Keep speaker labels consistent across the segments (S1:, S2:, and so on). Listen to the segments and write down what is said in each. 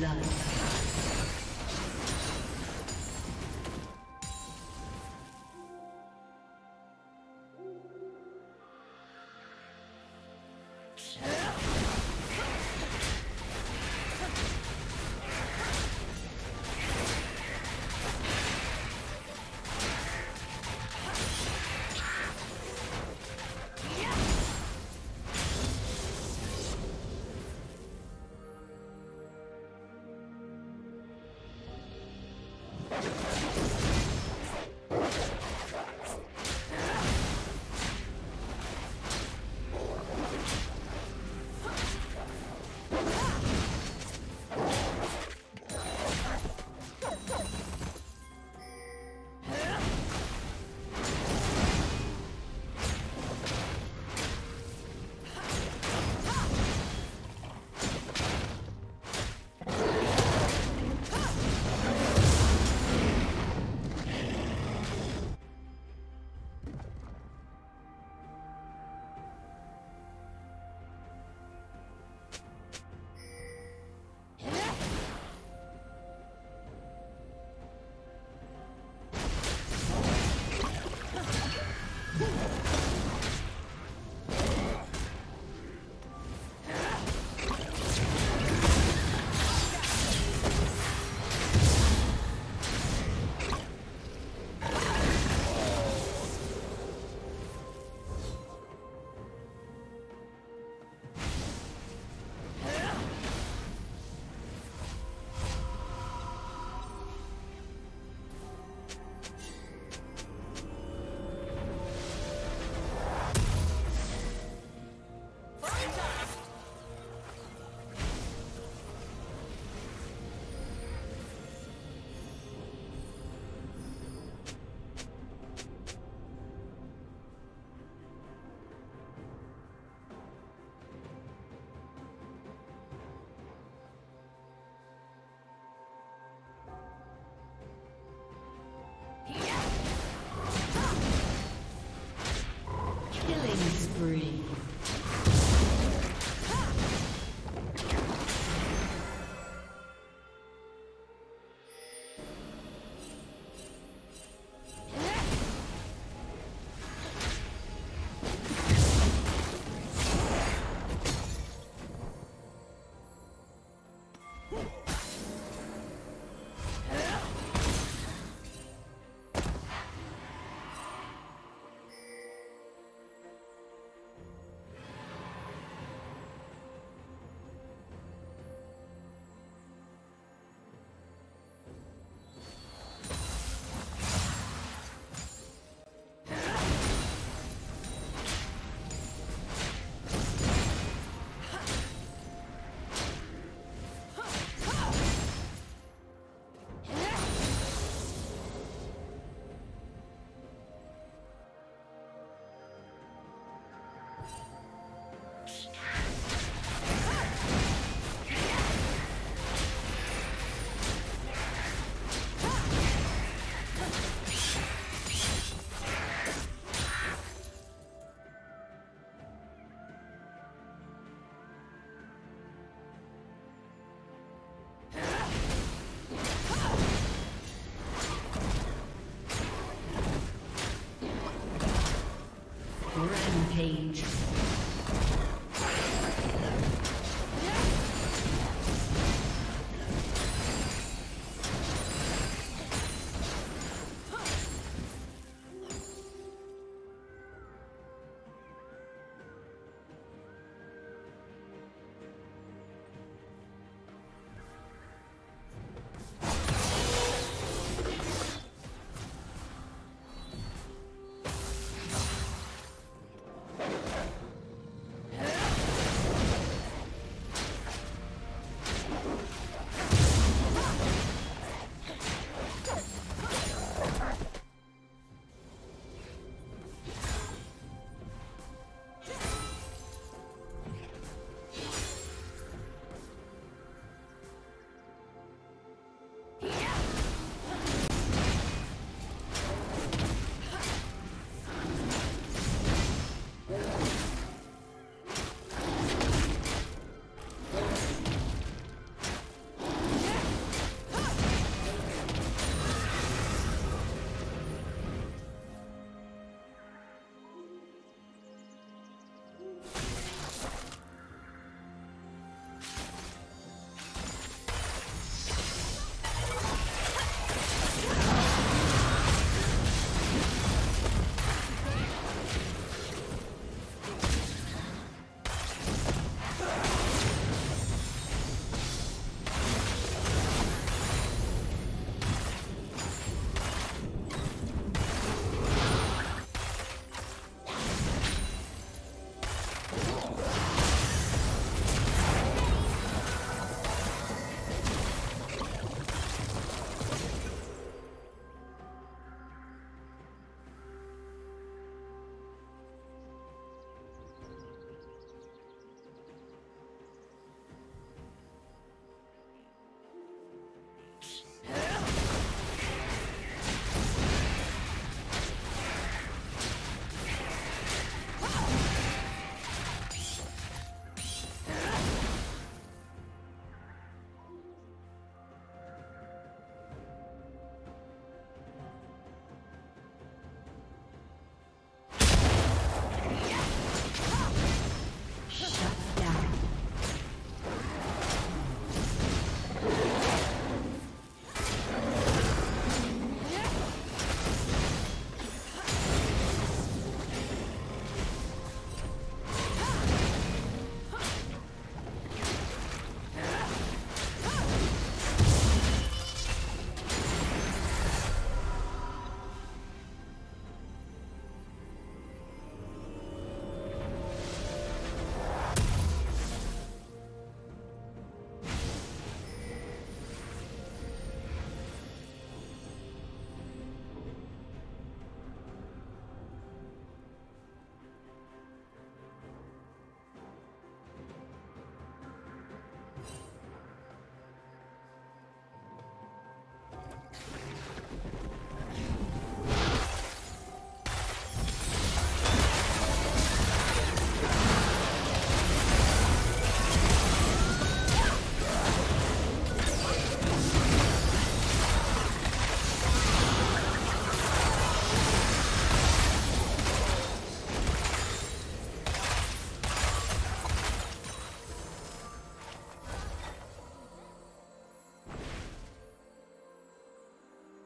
S1: blood.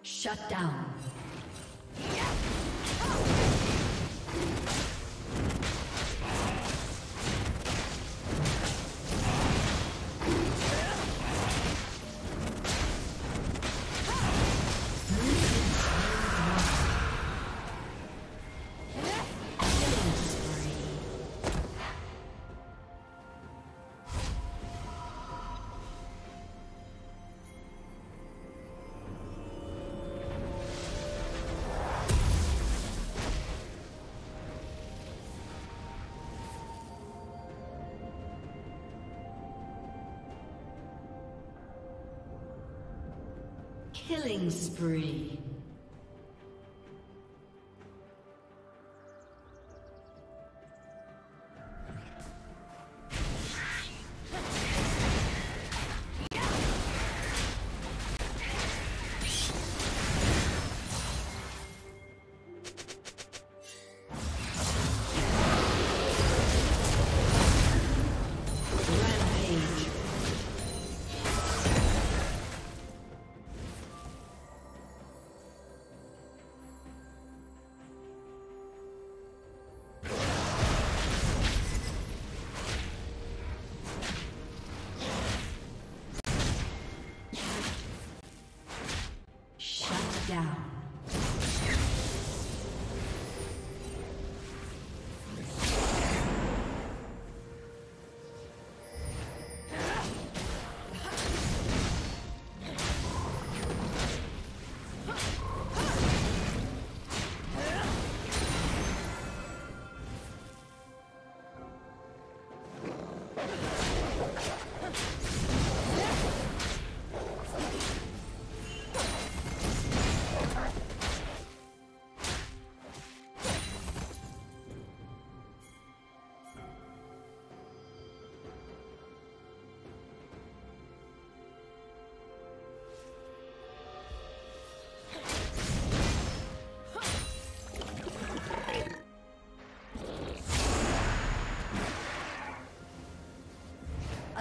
S1: Shut down. Killing spree.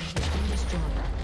S1: Has been destroyed.